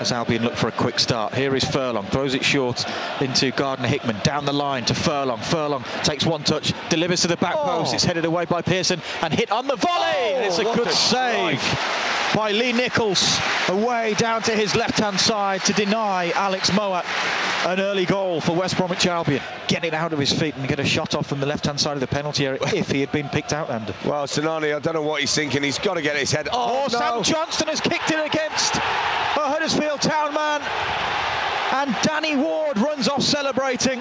as Albion look for a quick start. Here is Furlong, throws it short into Gardner Hickman, down the line to Furlong. Furlong takes one touch, delivers to the back oh. post. It's headed away by Pearson and hit on the volley. Oh, it's a good a save strike. By Lee Nicholls away down to his left-hand side to deny Alex Mowatt an early goal for West Bromwich Albion. Get it out of his feet and get a shot off from the left-hand side of the penalty area if he had been picked out, and Well, Sinani, I don't know what he's thinking. He's got to get his head. Oh, oh no. Sam Johnston has kicked it against a Huddersfield Town man. And Danny Ward runs off celebrating.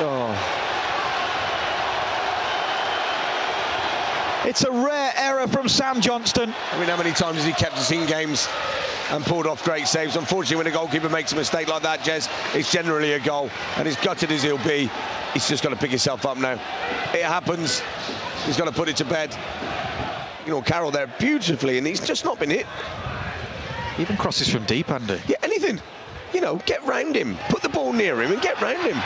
Oh. It's a rare error from Sam Johnston. I mean, how many times has he kept us in games and pulled off great saves? Unfortunately, when a goalkeeper makes a mistake like that, Jez, it's generally a goal. And as gutted as he'll be, he's just got to pick himself up now. It happens. He's got to put it to bed. You know, Carroll there beautifully, and he's just not been hit. Even crosses from deep, Andy. Yeah, anything. You know, get round him. Put the ball near him and get round him.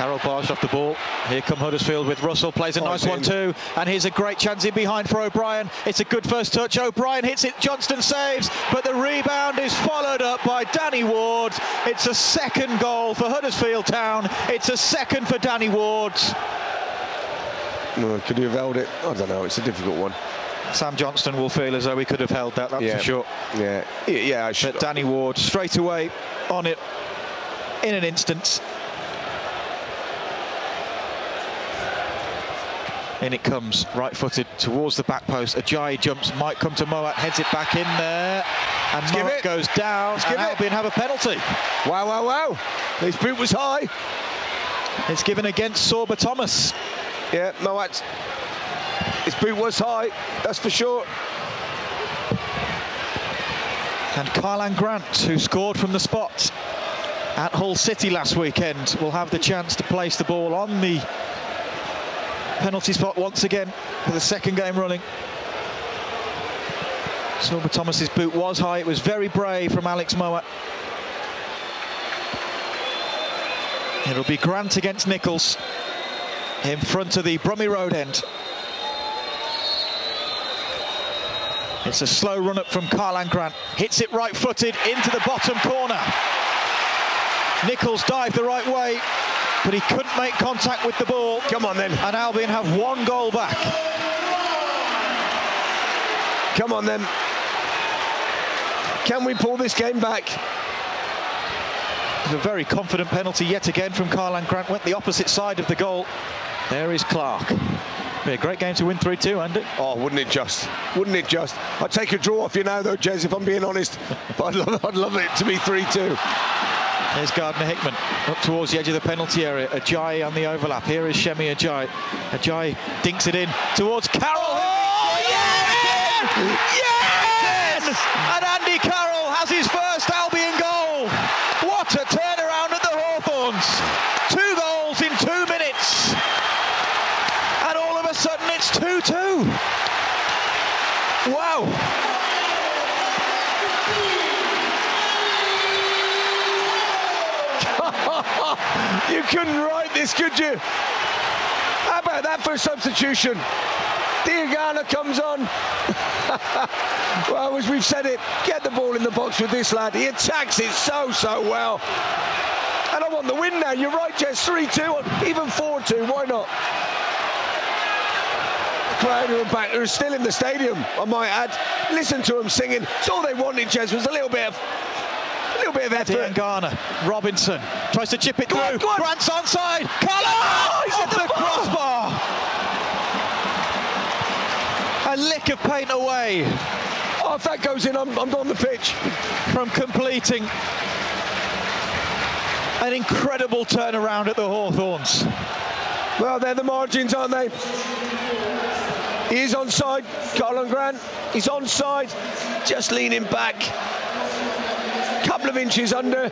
Carroll Barsh off the ball. Here come Huddersfield with Russell, plays a nice one too. And here's a great chance in behind for O'Brien. It's a good first touch. O'Brien hits it, Johnston saves, but the rebound is followed up by Danny Ward. It's a second goal for Huddersfield Town. It's a second for Danny Ward. could he have held it? I don't know. It's a difficult one. Sam Johnston will feel as though he could have held that, that's yeah. for sure. Yeah, yeah. But Danny Ward straight away on it in an instant. In it comes, right-footed towards the back post. Ajayi jumps, might come to Mowatt, heads it back in there, and Let's Mowatt goes down. Let's and Albion have a penalty. Wow, wow, wow! His boot was high. It's given against Sorba Thomas. Yeah, Mowatt. His boot was high, that's for sure. And Karlan Grant, who scored from the spot at Hull City last weekend, will have the chance to place the ball on the penalty spot once again for the second game running. Sorba Thomas's boot was high. It was very brave from Alex Mowatt. It'll be Grant against Nicholls in front of the Brummie Road end. It's a slow run up from Karlan Grant. Hits it right footed into the bottom corner. Nicholls dived the right way but he couldn't make contact with the ball. Come on then. And Albion have one goal back. Come on then. Can we pull this game back? a very confident penalty yet again from Karlan Grant. Went the opposite side of the goal. There is Clark. Be a great game to win 3-2, Andy. Oh, wouldn't it just? Wouldn't it just? I'd take a draw off you now, though, Jez, if I'm being honest. But I'd love, I'd love it to be 3-2. There's Gardner Hickman up towards the edge of the penalty area. Ajayi on the overlap. Here is Semi Ajayi. Ajayi dinks it in towards Carroll. Oh, yes! Yes! And Andy Carroll has his first Albion goal. What a turnaround at the Hawthorns. Two goals in two minutes. And all of a sudden it's 2-2. Wow. You couldn't write this, could you? How about that for a substitution? Diangana comes on. well, as we've said it, get the ball in the box with this lad. He attacks it so, so well. And I want the win now. You're right, Jez. 3-2, even 4-2. Why not? The crowd who are back, who are still in the stadium, I might add. Listen to them singing. It's all they wanted, Jez, was a little bit of little bit of effort. Garner, Robinson tries to chip it go through. On, on. Grant's onside. Cullen oh, he's at the, the crossbar. A lick of paint away. Oh, if that goes in, I'm, I'm on the pitch. From completing an incredible turnaround at the Hawthorns. Well, they're the margins, aren't they? He is onside, Karlan Grant. He's onside, just leaning back couple of inches under